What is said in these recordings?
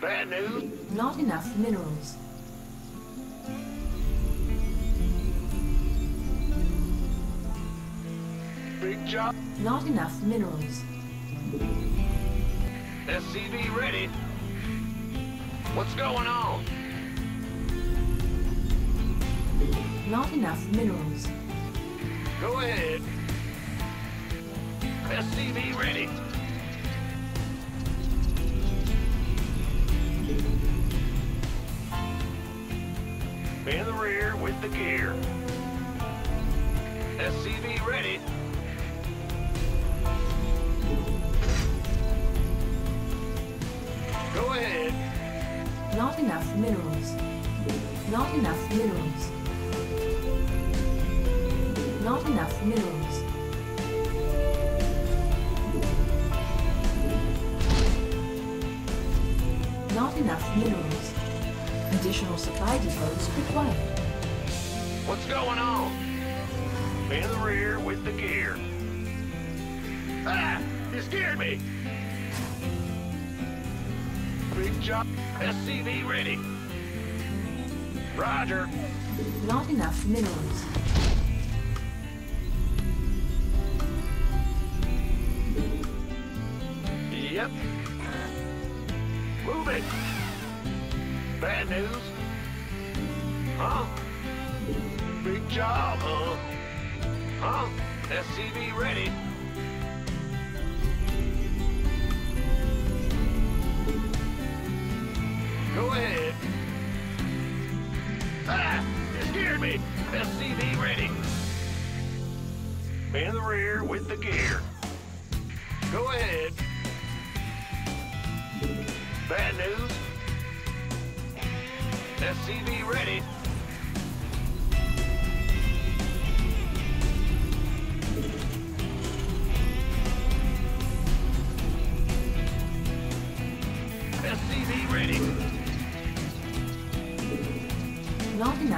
Bad news? Not enough minerals. Big job. Not enough minerals. SCV ready. What's going on? Not enough minerals. Go ahead. SCV ready. With the gear. SCV ready. Go ahead. Not enough minerals. Not enough minerals. Not enough minerals. Not enough minerals. Additional supply depots required. What's going on? In the rear with the gear. Ah! You scared me! Big job. SCV ready. Roger. Not enough minerals. Yep. Move it. Bad news. Huh? Job, huh? Huh? SCV ready. Go ahead. Ah! You scared me! SCV ready. In the rear with the gear. Go ahead. Bad news. SCV ready.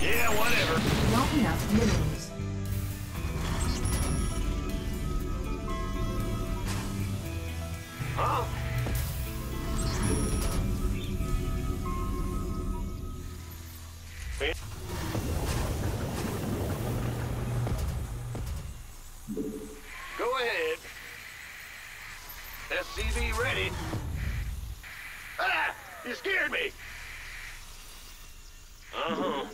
Yeah, whatever. Not enough minerals. Huh? Go ahead. SCV ready. Ah! You scared me! Uh-huh.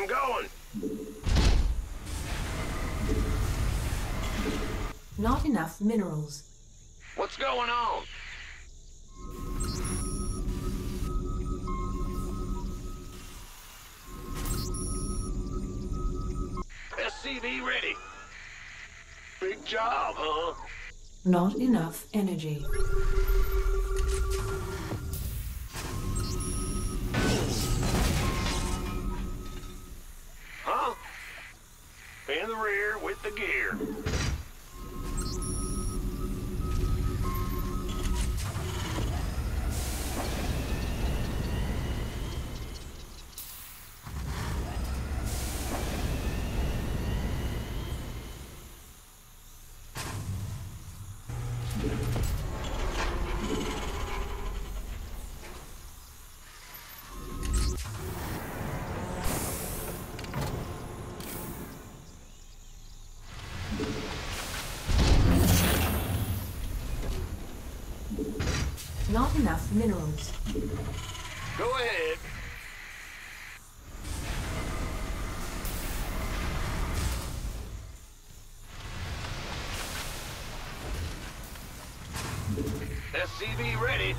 I'm going. Not enough minerals. What's going on? SCV ready. Big job, huh? Not enough energy. In the rear with the gear. Not enough minerals. Go ahead. SCV ready.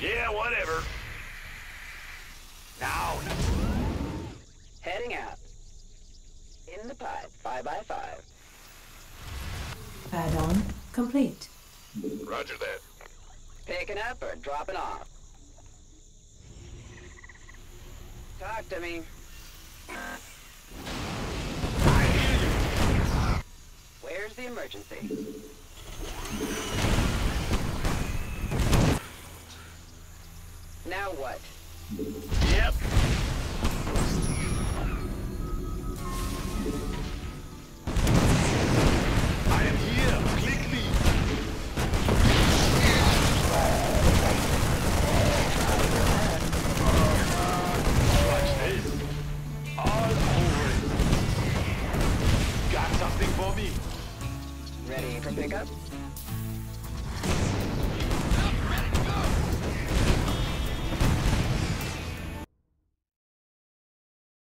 Yeah, whatever. In the pipe, 5 by 5 Add-on complete. Roger that. Picking up or dropping off? Talk to me. Where's the emergency? Now what? Yep. Ready for pickup?